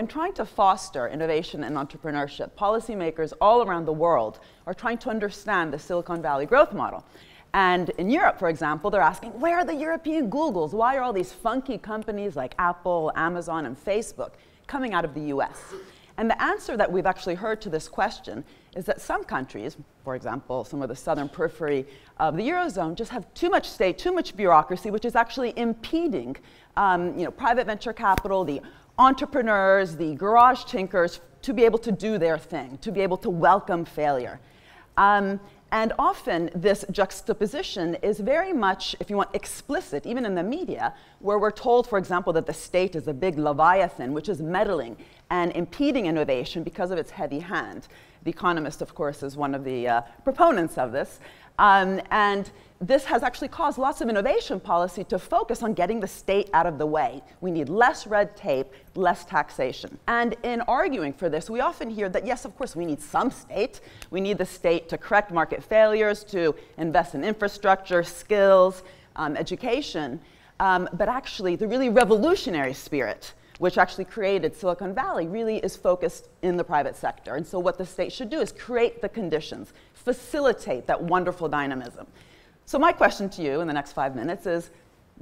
In trying to foster innovation and entrepreneurship, policymakers all around the world are trying to understand the Silicon Valley growth model. And in Europe, for example, they're asking, where are the European Googles? Why are all these funky companies like Apple, Amazon, and Facebook coming out of the US? And the answer that we've actually heard to this question is that some countries, for example, some of the southern periphery of the Eurozone, just have too much state, too much bureaucracy, which is actually impeding um, you know, private venture capital, the entrepreneurs, the garage tinkers, to be able to do their thing, to be able to welcome failure. Um, and often this juxtaposition is very much, if you want, explicit, even in the media, where we're told, for example, that the state is a big leviathan, which is meddling and impeding innovation because of its heavy hand. The Economist, of course, is one of the uh, proponents of this. Um, and this has actually caused lots of innovation policy to focus on getting the state out of the way. We need less red tape, less taxation. And in arguing for this, we often hear that, yes, of course, we need some state. We need the state to correct market failures, to invest in infrastructure, skills, um, education. Um, but actually, the really revolutionary spirit which actually created Silicon Valley, really is focused in the private sector. And so what the state should do is create the conditions, facilitate that wonderful dynamism. So my question to you in the next five minutes is,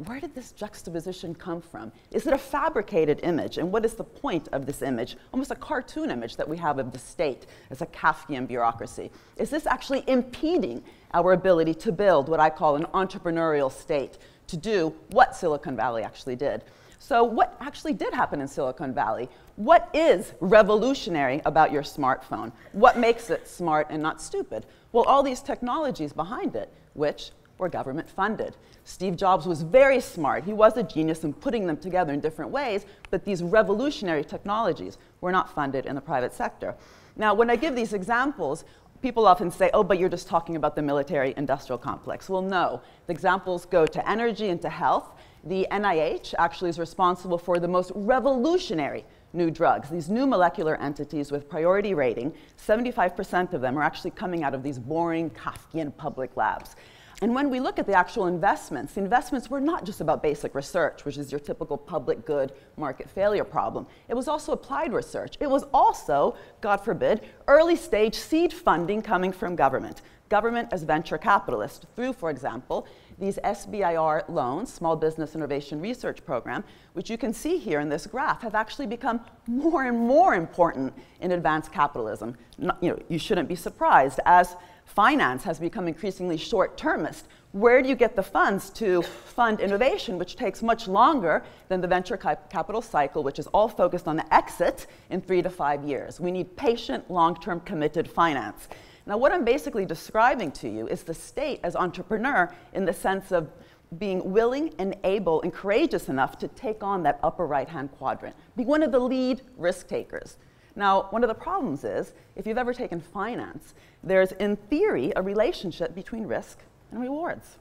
where did this juxtaposition come from? Is it a fabricated image? And what is the point of this image? Almost a cartoon image that we have of the state as a Kafkian bureaucracy. Is this actually impeding our ability to build what I call an entrepreneurial state, to do what Silicon Valley actually did? So what actually did happen in Silicon Valley? What is revolutionary about your smartphone? What makes it smart and not stupid? Well, all these technologies behind it, which were government funded. Steve Jobs was very smart. He was a genius in putting them together in different ways, but these revolutionary technologies were not funded in the private sector. Now, when I give these examples, people often say, oh, but you're just talking about the military industrial complex. Well, no. The examples go to energy and to health. The NIH actually is responsible for the most revolutionary new drugs, these new molecular entities with priority rating. 75% of them are actually coming out of these boring Kafkian public labs. And when we look at the actual investments, the investments were not just about basic research, which is your typical public good market failure problem. It was also applied research. It was also, God forbid, early stage seed funding coming from government. Government as venture capitalist through, for example, these SBIR loans, Small Business Innovation Research Program, which you can see here in this graph, have actually become more and more important in advanced capitalism. Not, you, know, you shouldn't be surprised as finance has become increasingly short-termist. Where do you get the funds to fund innovation, which takes much longer than the venture capital cycle, which is all focused on the exit in three to five years? We need patient, long-term committed finance. Now, what I'm basically describing to you is the state as entrepreneur in the sense of being willing and able and courageous enough to take on that upper right-hand quadrant, be one of the lead risk takers. Now, one of the problems is, if you've ever taken finance, there's, in theory, a relationship between risk and rewards.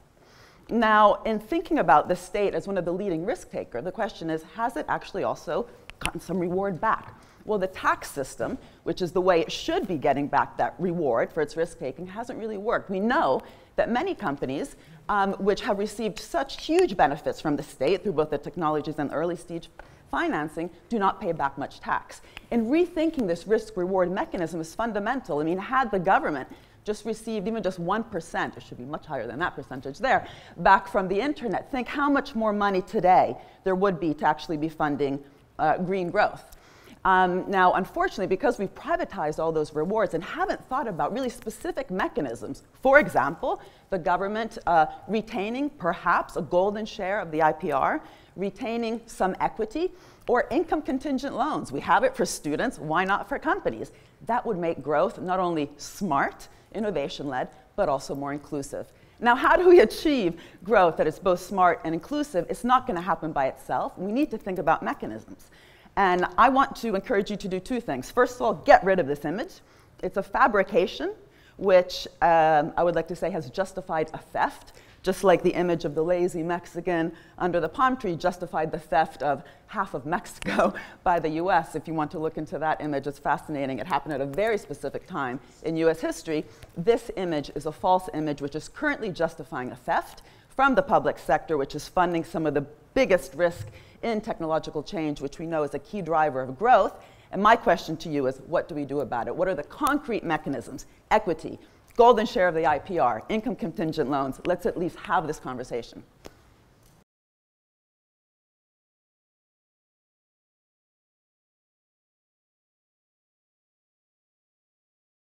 Now, in thinking about the state as one of the leading risk taker, the question is, has it actually also gotten some reward back? Well, the tax system, which is the way it should be getting back that reward for its risk taking, hasn't really worked. We know that many companies, um, which have received such huge benefits from the state through both the technologies and early stage financing do not pay back much tax. And rethinking this risk reward mechanism is fundamental. I mean, had the government just received even just 1%, it should be much higher than that percentage there, back from the internet, think how much more money today there would be to actually be funding uh, green growth. Um, now, unfortunately, because we've privatized all those rewards and haven't thought about really specific mechanisms, for example, the government uh, retaining perhaps a golden share of the IPR, retaining some equity, or income contingent loans. We have it for students, why not for companies? That would make growth not only smart, innovation led, but also more inclusive. Now, how do we achieve growth that is both smart and inclusive? It's not going to happen by itself. We need to think about mechanisms. And I want to encourage you to do two things. First of all, get rid of this image. It's a fabrication, which um, I would like to say has justified a theft just like the image of the lazy Mexican under the palm tree justified the theft of half of Mexico by the US. If you want to look into that image, it's fascinating. It happened at a very specific time in US history. This image is a false image which is currently justifying a theft from the public sector, which is funding some of the biggest risk in technological change, which we know is a key driver of growth. And my question to you is what do we do about it? What are the concrete mechanisms? Equity, golden share of the IPR, income contingent loans. Let's at least have this conversation.